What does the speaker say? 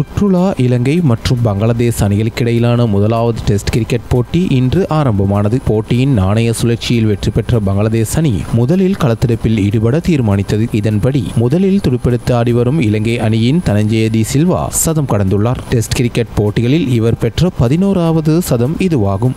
சுற்றுலா இலங்கை மற்றும் பங்களாதேஷ் அணிகளுக்கிடையிலான முதலாவது டெஸ்ட் கிரிக்கெட் போட்டி இன்று ஆரம்பமானது. போட்டியின் நாணய சுழற்சியில் வெற்றி பெற்ற பங்களாதேஷ் அணி முதலில் களத்தெடுப்பில் ஈடுபட தீர்மானித்தது. இதன்படி முதலில் துடுப்பெடுத்து ஆடிவரும் இலங்கை அணியின் தனஞ்சய தி சில்வா சதம் கடந்துள்ளார். டெஸ்ட் கிரிக்கெட் போட்டிகளில் இவர் பெற்ற பதினோராவது சதம் இதுவாகும்.